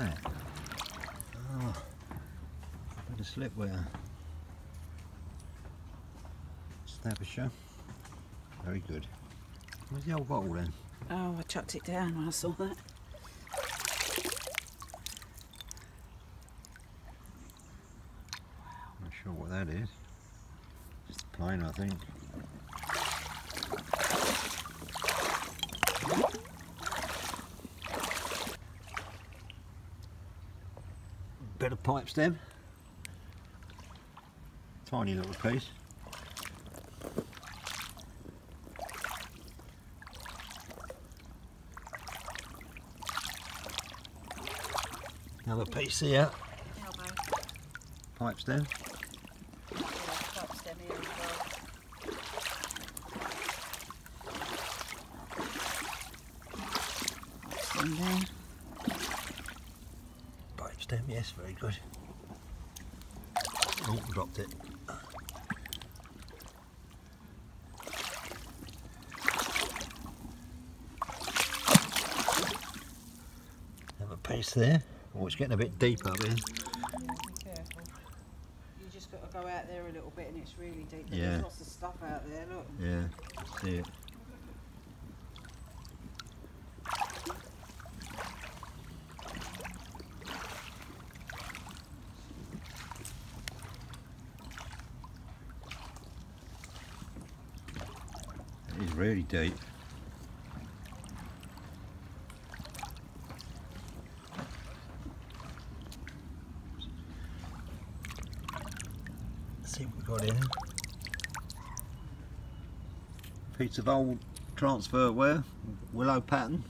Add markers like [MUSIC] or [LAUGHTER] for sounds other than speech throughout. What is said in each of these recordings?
that? Oh, a bit of slipware. Staffordshire. Very good. Where's the old bottle then? Oh, I chucked it down when I saw that. Not sure what that is. Just plain, I think. Bit of pipe stem. Tiny little piece. Another piece here, Elbow. pipe stem. Yeah, pipe stem here as well. Stem there. Pipe stem, yes, very good. Oh, dropped it. Have a piece there. Oh, it's getting a bit deep up here. You just got to go out there a little bit and it's really deep. Yeah. There's lots of stuff out there, look. Yeah, I see it. It is really deep. Let's see what we got in. Piece of old transfer ware, willow pattern.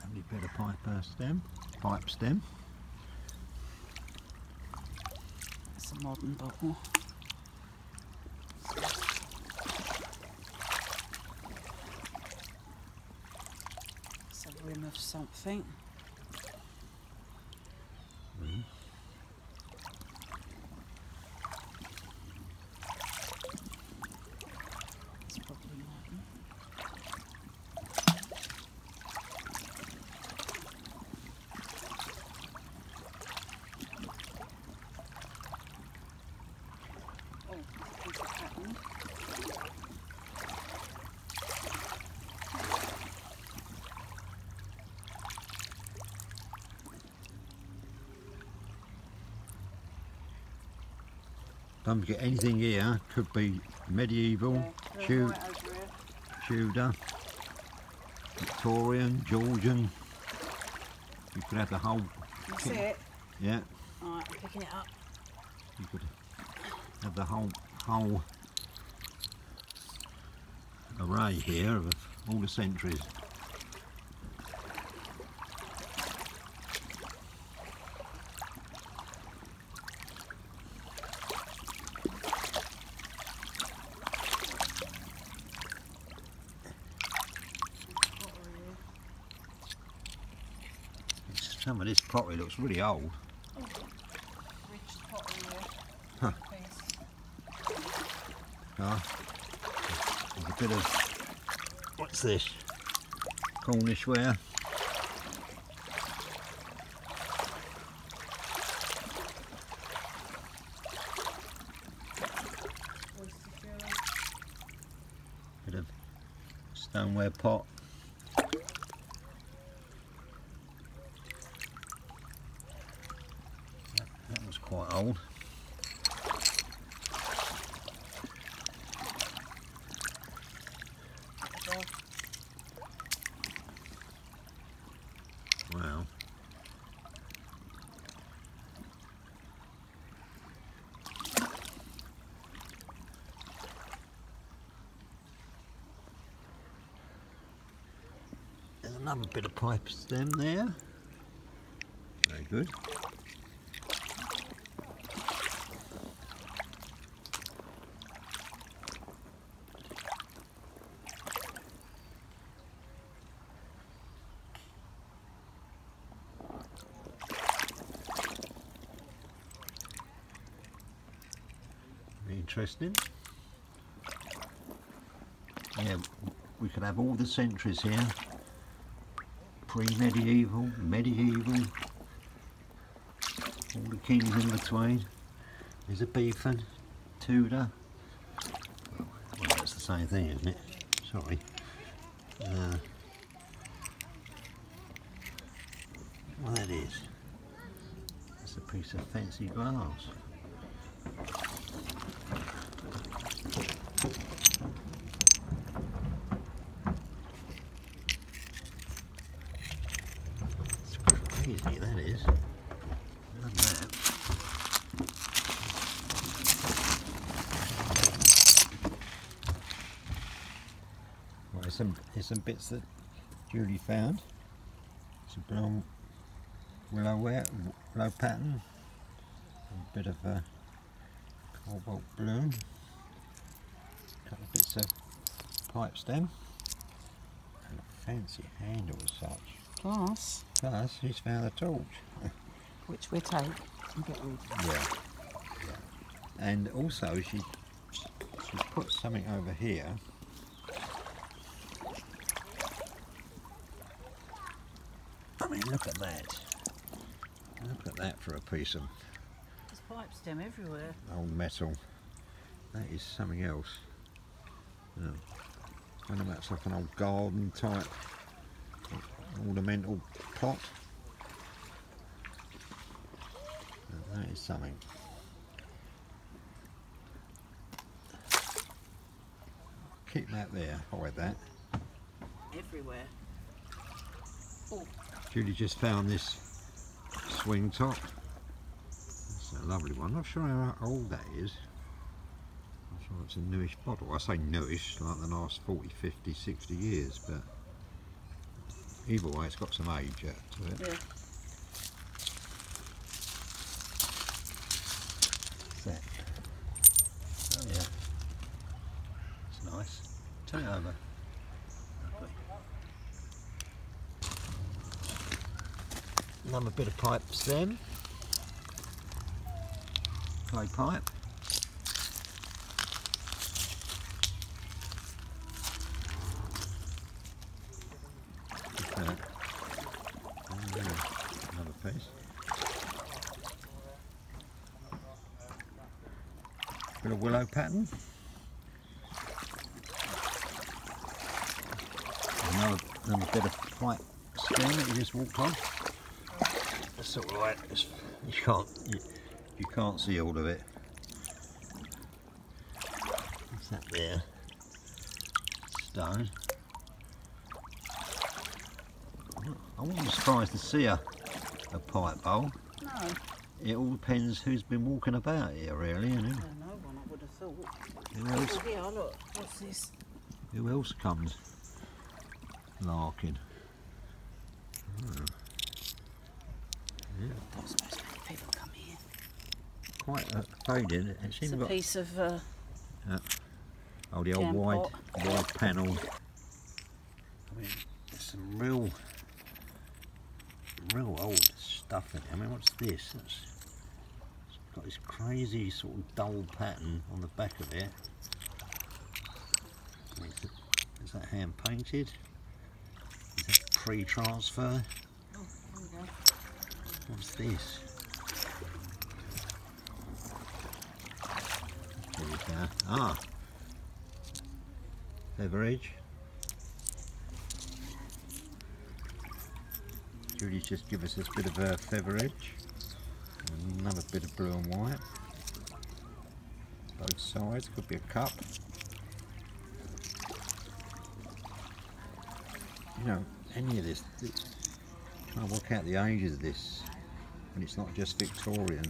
Lovely bit of pipe uh, stem, pipe stem. It's a modern bottle. It's a rim of something. Don't forget anything here could be medieval, Yeah, Tud- right. Tudor, Victorian, Georgian. You could have the whole, That's it. yeah, Alright, I'm picking it up. you could have the whole, whole array here of all the centuries. It's- Some of this pottery looks really old. Rich pottery. Huh. Uh, there's a bit of what's this? Cornish ware. Oyster Bit of stoneware pot. That, that was quite old. shells. Wow. There's another bit of pipe stem there. Very good. Interesting. Yeah, we could have all the sentries here. Pre-medieval, medieval, all the kings in between. There's a Elizabethan, Tudor. Well, that's the same thing, isn't it? Sorry. Uh, well, that is. It's a piece of fancy glass. It's crazy, that is. Look at that. Right, here's some, here's some bits that Julie found. Some brown willow, wear, willow pattern, a bit of a cobalt blue, a couple of bits of pipe stem, and a fancy handle as such. Plus, he's found a torch. [LAUGHS] Which we take and get rid. Yeah. yeah. And also, she she put something over here. I mean, look at that. Look at that for a piece of There's pipe stem everywhere. old metal. That is something else. Yeah. I know, that's like an old garden type ornamental pot. Now That is something. Keep that there, hide that. Everywhere. Oh, Julie just found this swing top. It's a lovely one. Not sure how old that is. I'm sure it's a newish bottle. I say newish, like the last 40, 50, 60 years, but either way, it's got some age yet to it. yeah. What's that? Oh yeah. It's nice. Turn it over. Lovely. Another bit of pipe stem. Clay pipe. Ah, piece. Bit of willow pattern. Another, another bit of white stem that you just walked on. That's all right. It's, you can't you, you can't see all of it. What's that there? Stone. I wasn't surprised to see a, a pipe bowl. No, It all depends who's been walking about here, really, isn't it? no, no one I would have thought. Who else, Oh, yeah, look. What's this? who else comes larking? Hmm. Yeah, Not supposed to many people come here. Quite uh, faded. It's It's even a got piece of, uh, oh, the old jam wide, pot. wide panel. I mean, there's some real, real old stuff in it. I mean, what's this? It's, it's got this crazy sort of dull pattern on the back of it. I mean, is, it, is that hand painted? Is that pre-transfer? oh, there we go. What's this? Go. Ah, beverage. Judy's just give us this bit of uh, beverage. Another bit of blue and white. Both sides, could be a cup. You know, any of this, th- trying to work out the ages of this when it's not just Victorian.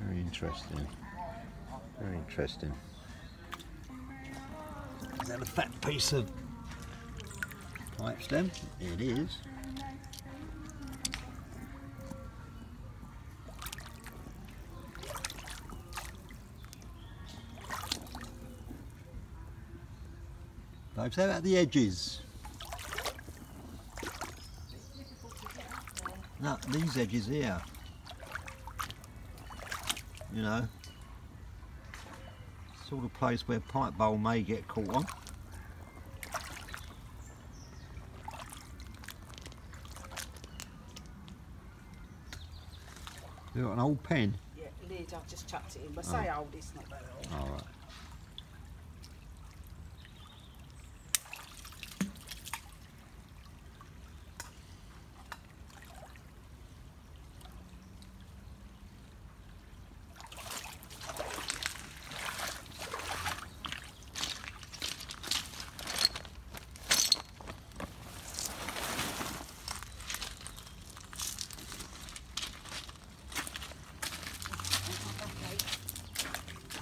Very interesting. Very interesting. Is that a fat piece of pipe stem? It is. Folks, out at the edges? No, these edges here. You know, sort of place where pipe bowl may get caught on. You got an old pen? Yeah, lid, I've just chucked it in. But say oh. old, it's not very old. Alright.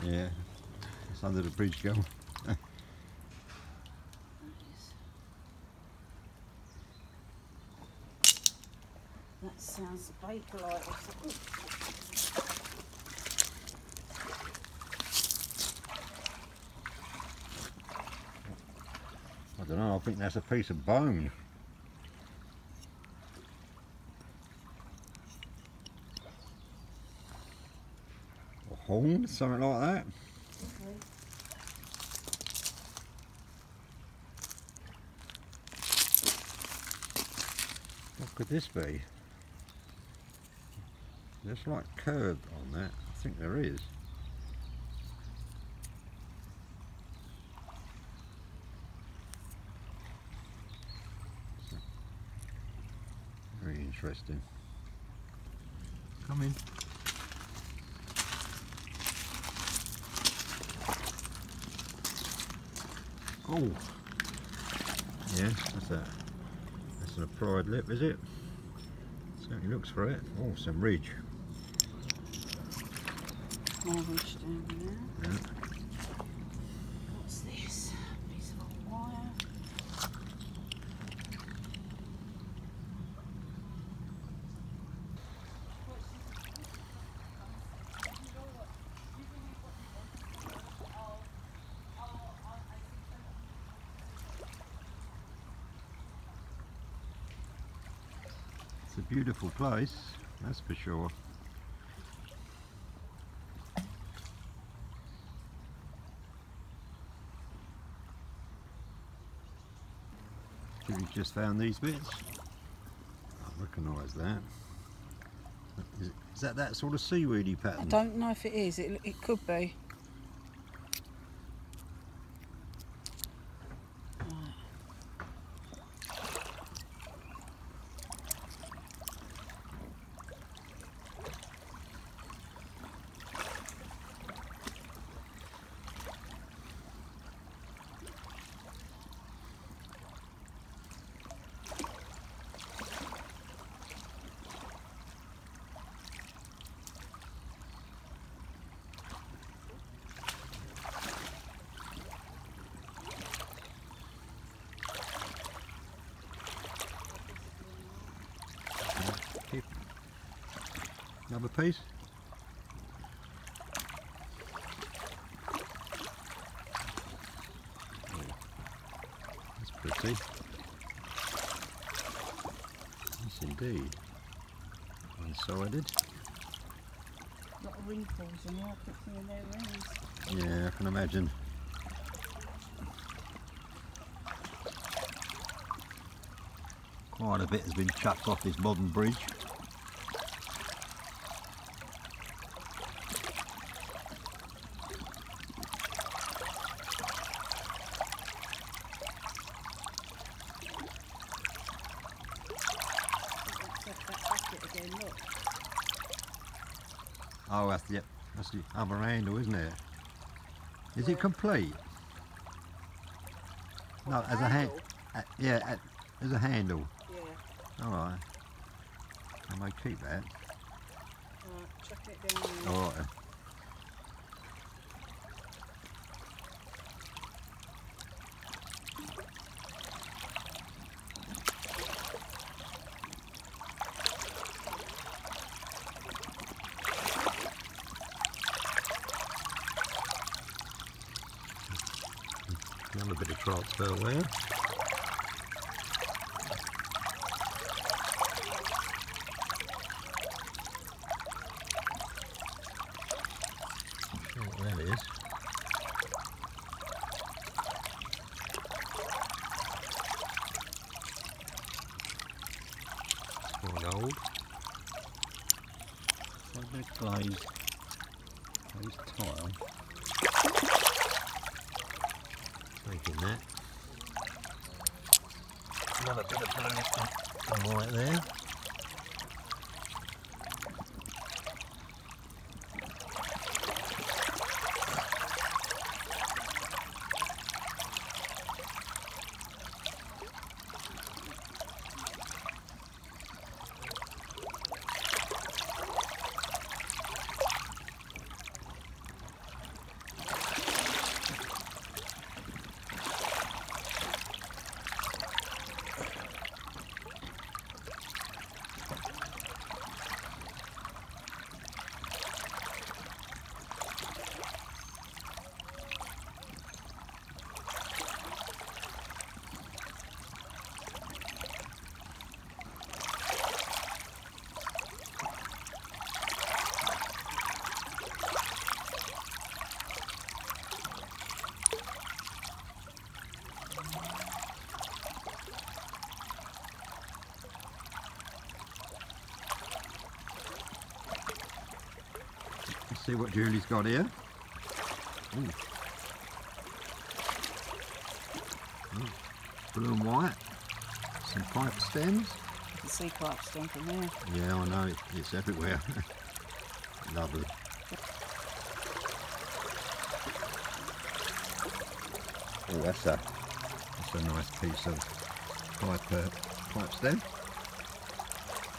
Yeah, it's under the bridge girl. That sounds baker like or something. I don't know, I think that's a piece of bone. Or horn, something like that. Okay. What could this be? There's like curb on that. I think there is. Very interesting. Come in. Oh, yeah, what's that? That's an applied lip, is it? Certainly looks for it. Oh, some ridge. More ridge down there. Yeah. What's this? Piece of old wire. It's a beautiful place, that's for sure. We've just found these bits? I recognise that. Is, is that that sort of seaweedy pattern? I don't know if it is. It, it could be. Right. Keep- Another piece? That's pretty. Yes indeed. One-sided. lot of wrinkles and all in their rings. Yeah, I can imagine. Quite a bit has been chucked off this modern bridge. That's that, that bucket again, look. Oh, that's the, the other handle, isn't it? Is Yeah. it complete? No, What, as a hand, handle? uh, yeah, as a handle. Yeah. All right. I may keep that. Right, chuck it down there. All right. That is. glazed, glazed tile. Making that. Another bit of blue and white there. Let's see what Julie's got here. Ooh. Ooh, Blue and white. Some pipe stems. You can see pipe stem from there. Yeah, I know, it's everywhere. [LAUGHS] Lovely. Oh, that's a, that's a nice piece of pipe, uh, pipe stem.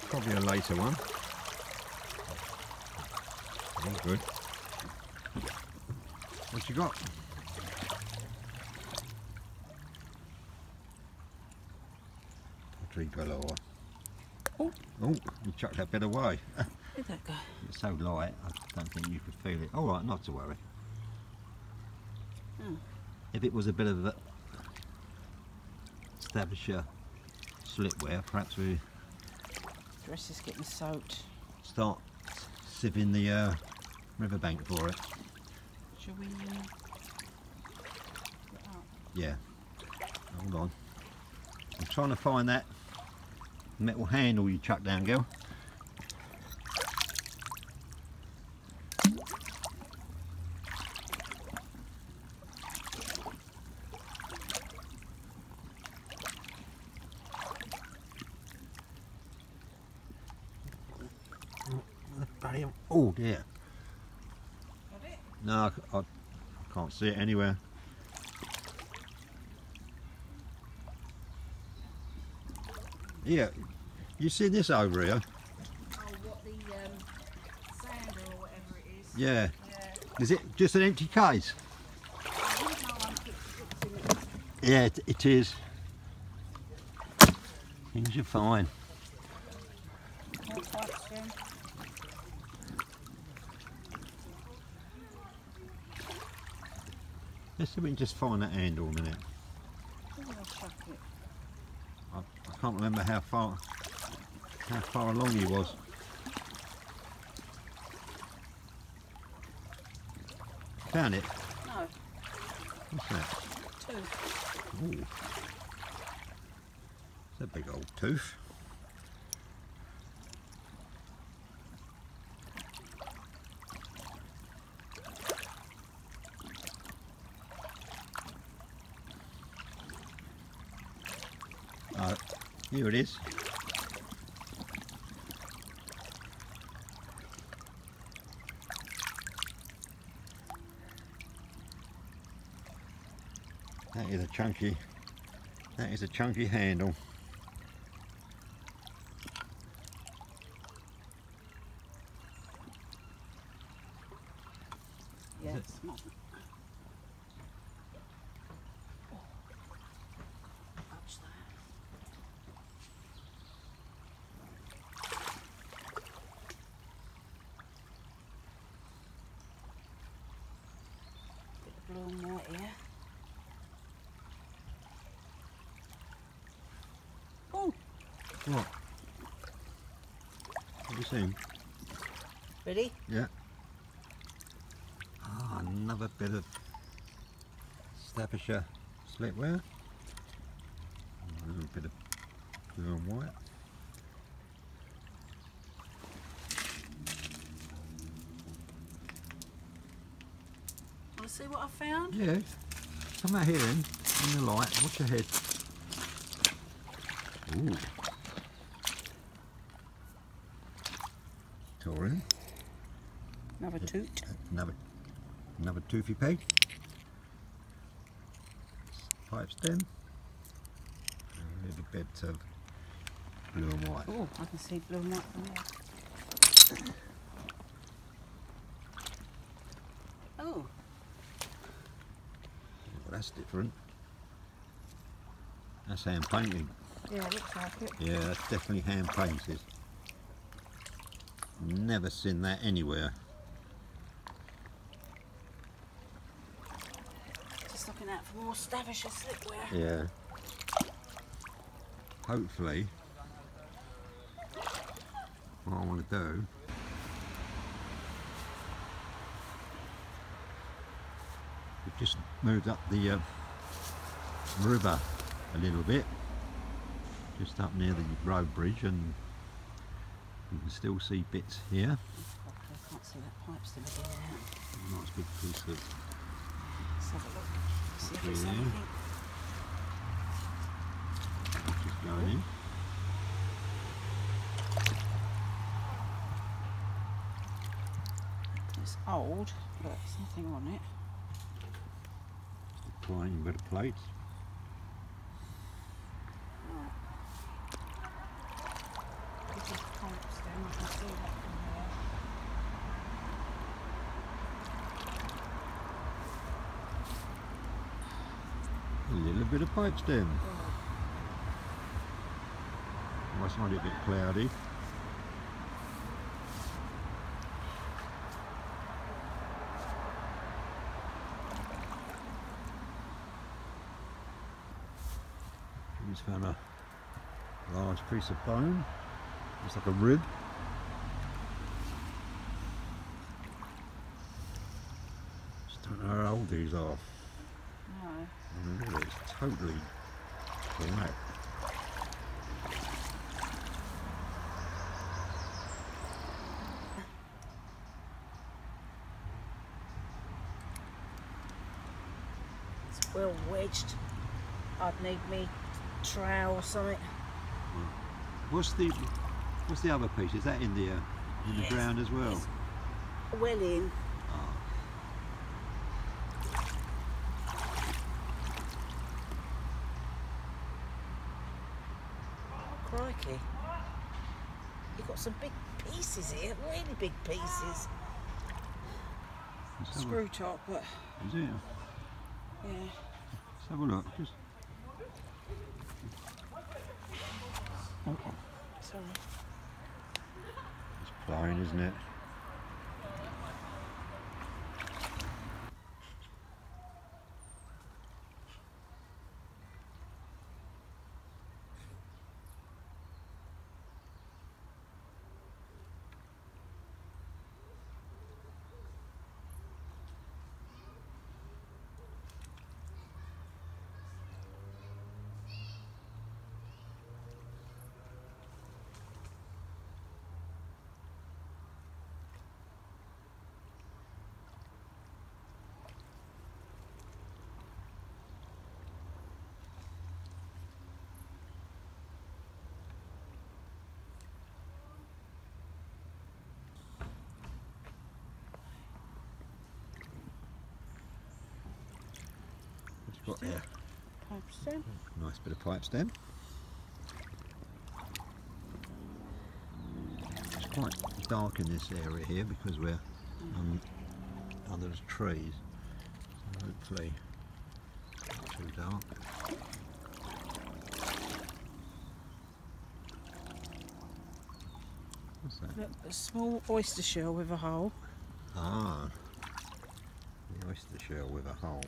Probably a later one. Good. What you got? Pottery galore. Oh. Oh, you chucked that bit away. Where'd that go? It's so light, I don't think you could feel it. All right, not to worry. Hmm. If it was a bit of a Staffordshire slipware, perhaps we Dress is getting soaked. start sieving the uh, riverbank for it. Shall we? Up? Yeah. Hold on. I'm trying to find that metal handle you chucked down, girl. Bloody- Oh dear. Got it? No, I, c- I- I can't see it anywhere. Yeah, you see this over here? Oh, what the um, sander or whatever it is. Yeah. Yeah. Is it just an empty case? I didn't know I'm fixing it. Yeah, it, it is. Things are fine. More pipe stem. Let's see if we can just find that handle a minute. I it? I, can't remember how far how far along he was. Found it. No, What's that? two. Ooh. It's a big old tooth. Uh, here it is. That is a chunky, that is a chunky handle. thing. Ready? Yeah. Ah, oh, another bit of Staffordshire slipware. A little bit of blue and white. Want to see what I found? Yes. Yeah. Come out here then, in the light. Watch your head. Ooh. Taurine. Another toot. Another, another toothy peg. Pipe stem. A little bit of blue and white. Oh, I can see blue and white from there. Oh, Well, that's different. That's hand painted. yeah, it looks like it. Yeah, that's definitely hand painted. Never seen that anywhere. Just looking out for more Staffordshire slipware. Yeah. Hopefully, what I want to do. We've just moved up the uh, river a little bit, just up near the road bridge, and you can still see bits here. I can't see that pipe still out. Nice big piece of Let's have a look. See if there's anything. just going in. It's old, but there's nothing on it. Plain bit of plates. This is pipe stem, I can see that from there. A little bit of pipe stem. Must find it a bit cloudy. He's found a large piece of bone. It's like a rib. Just don't know how old these are. Totally black. It's well wedged. I'd need me trowel or something. What's the what's the other piece? Is that in the uh, in the ground as well? it's- Well in. Oh, Crikey. You've got some big pieces here, really big pieces. let's Screw top, but Is it? yeah. Let's have a look. Just oh, oh. Sorry. it's plain, isn't it? What there? Pipe stem. Nice bit of pipe stem. It's quite dark in this area here because we're um, under the trees. So hopefully not too dark. What's that? Look, a small oyster shell with a hole. Ah, the oyster shell with a hole.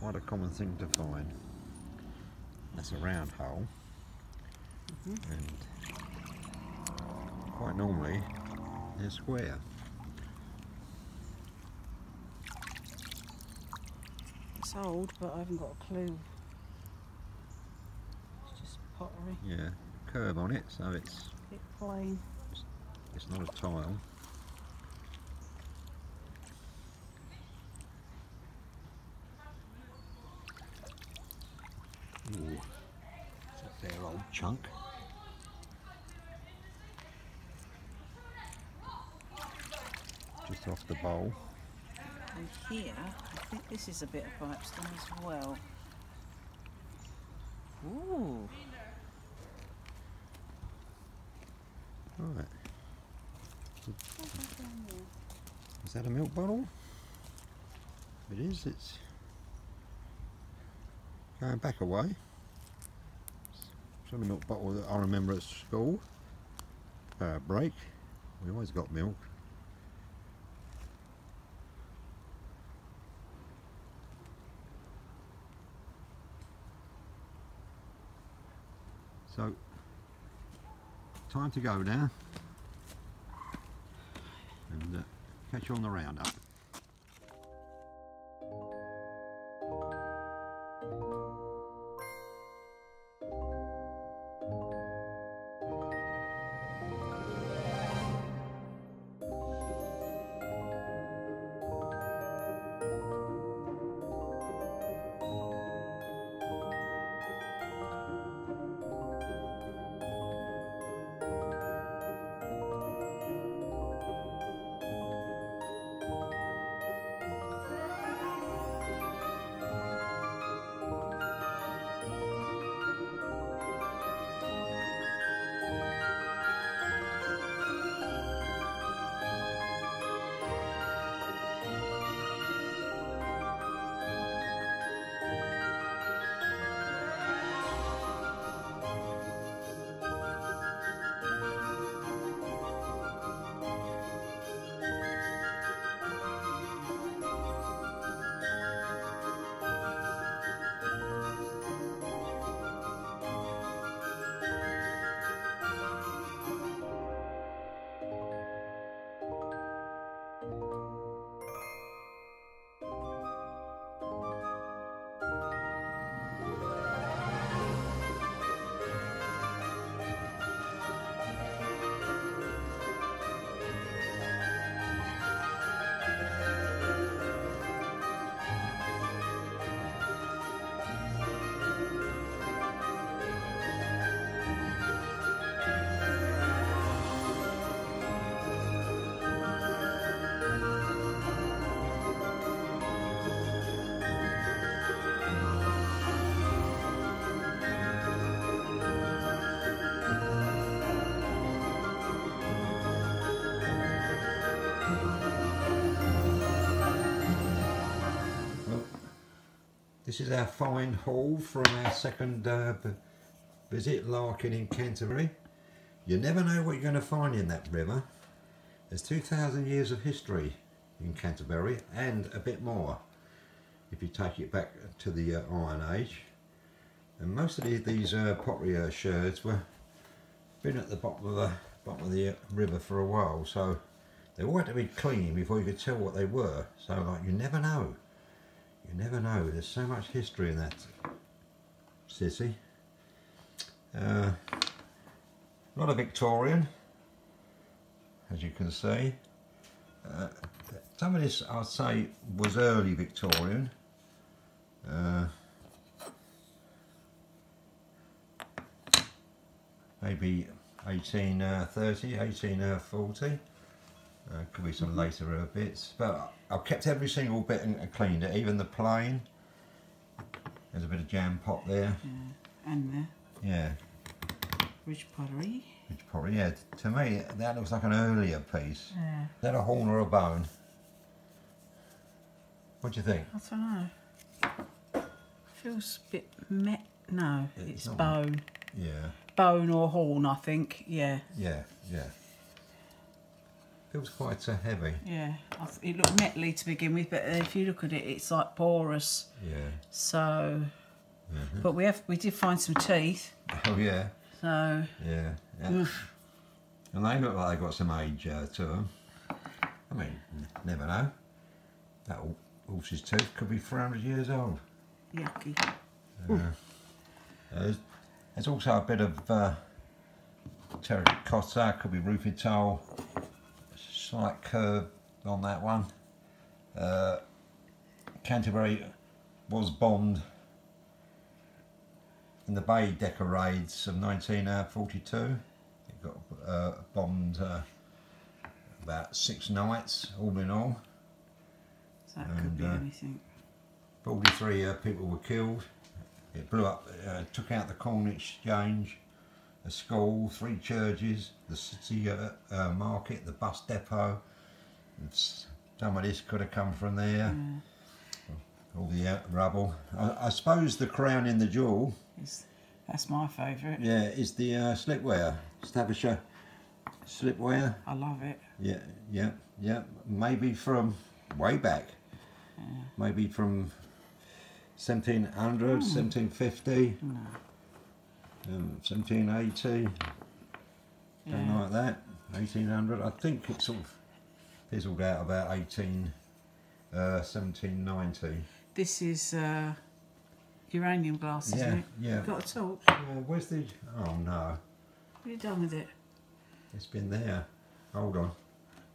Quite a common thing to find. That's a round hole, mm-hmm. and quite normally they're square. It's old, but I haven't got a clue. It's just pottery. Yeah, curve on it, so it's bit plain. it's not a tile. Ooh, it's a fair old chunk. Just off the bowl. And here, I think this is a bit of pipestone as well. Ooh, Right. Is that a milk bottle? It is, it's going back a milk bottle that I remember at school. Uh, break. We always got milk. So, time to go now. And uh, catch you on the roundup. This is our fine haul from our second uh, visit, Larkin in Canterbury. You never know what you're going to find in that river. There's 2,000 years of history in Canterbury and a bit more if you take it back to the uh, Iron Age. And most of the, these uh, pottery uh, sherds were been at the bottom of the bottom of the uh, river for a while, so they all had to be clean before you could tell what they were. So like you never know. You never know. There's so much history in that city. Uh, a lot of Victorian, as you can see. Uh, some of this, I'd say, was early Victorian. Uh, maybe 1830, 1840. Uh, could be some later uh, bits, but I've kept every single bit and, cleaned it, even the plain. There's a bit of jam pot there. yeah. and the Yeah, ridge pottery. which probably yeah. To me, that looks like an earlier piece. Yeah, Is that a horn or a bone? What do you think? I don't know. Feels a bit met. No, It's it's bone. Yeah, Bone or horn, I think. Yeah, yeah, yeah. Feels quite uh, heavy. yeah. It looked metally to begin with, but if you look at it, it's like porous. Yeah. So, Mhm. but we have we did find some teeth. Oh yeah, So, yeah. yeah. And they look like they've got some age uh, to them. I mean, never know. That horse's tooth could be 300 years old. yucky. Uh, there's, there's also a bit of uh, terracotta, could be roofing tile, slight curve on that one. Uh, Canterbury was bombed in the Baedeker raids of 1942. It got uh, bombed uh, about six nights, all in all. So that could be uh, anything. 43 uh, people were killed. It blew up, uh, took out the Corn Exchange, a school, three churches, the city uh, uh, market, the bus depot. It's, some of this could have come from there. All the uh, rubble. I, I suppose the crown in the jewel, It's, that's my favourite. yeah, is the uh, slipware. Staffordshire slipware. I love it. Yeah, yeah, yeah. Maybe from way back. Yeah. Maybe from 1700, 1750, No. Um, 1780, Yeah. something like that. 1800. I think it sort of fizzled out about 18, uh, 1790. This is uh, uranium glass, isn't Yeah, it? yeah. Got a torch. Uh, where's the? Oh no, What have you done with it? it's been there. Hold on.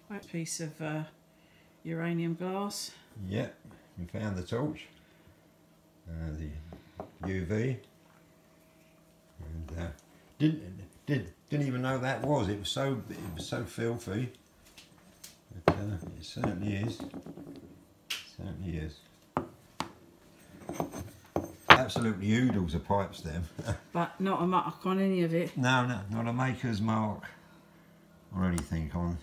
Right piece of uh, uranium glass. Yeah, we found the torch. Uh, the UV. Uh, didn't did didn't even know that was. It was so it was so filthy. But uh, it certainly is. It certainly is. Absolutely oodles of pipes stem. [LAUGHS] But not a mark on any of it. no, no, not a maker's mark or anything on.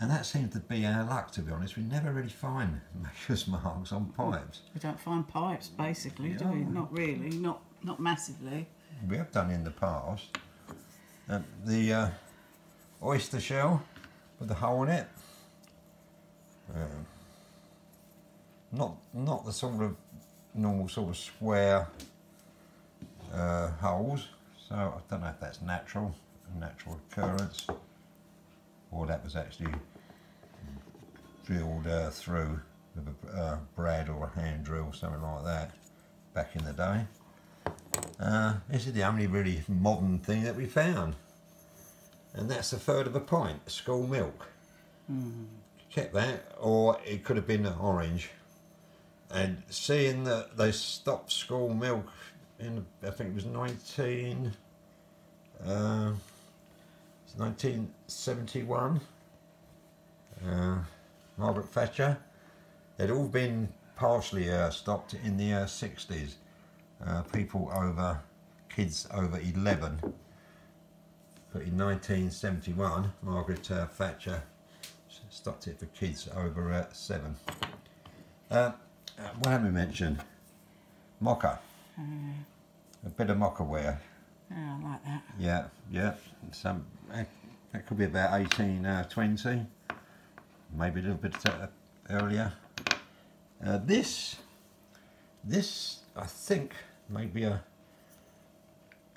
And that seems to be our luck, to be honest. We never really find [LAUGHS] maker's marks on pipes. We don't find pipes, basically, do we? Not really. Not not massively. We have done in the past. Uh, the uh, oyster shell with the hole in it. Um, not not the sort of normal sort of square uh, holes. So I don't know if that's natural, a natural occurrence, or that was actually drilled uh, through with a uh, brad or a hand drill, something like that, back in the day. Uh, this is the only really modern thing that we found. And that's a third of a pint, school milk. Check that, or it could have been an orange. And seeing that they stopped school milk in, I think it was 19, uh, 1971, uh, Margaret Thatcher, they'd all been partially uh, stopped in the uh, 60s uh, people over, kids over 11. But in 1971, Margaret uh, Thatcher stopped it for kids over uh, 7. Uh, uh, what have we mentioned? Mocha. A bit of mocha ware. Yeah, I like that. Yeah, yeah. Some eh, that could be about 1820, maybe a little bit uh, earlier. Uh, this, this I think maybe a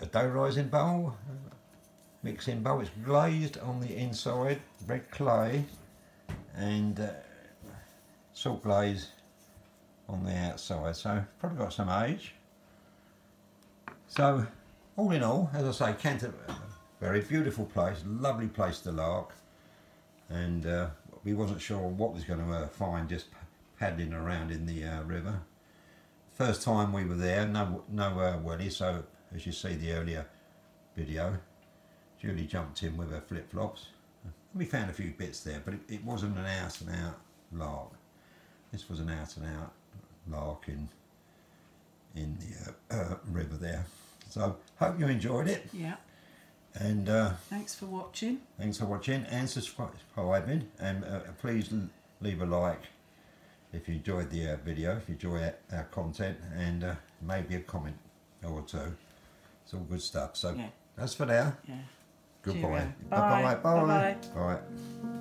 a dough rising bowl, mixing bowl. It's glazed on the inside, red clay, and uh, salt glaze on the outside. So probably got some age. So all in all, as I say, Canter, very beautiful place, lovely place to lark, and uh, we wasn't sure what was going to uh, find just paddling around in the uh, river. First time we were there, no no uh, wellies, so as you see the earlier video, Julie jumped in with her flip flops. We found a few bits there, but it, it wasn't an out and out lark. This was an out and out lark in in the uh, uh, river there. So hope you enjoyed it, Yeah. and uh, Thanks for watching. thanks for watching and subscribing. And uh, please leave a like if you enjoyed the uh, video, if you enjoy our, our content, and uh, maybe a comment or two. It's all good stuff. So Yeah. that's for now. Yeah. Goodbye. Bye. Bye. Bye. Bye. Bye-bye. Bye.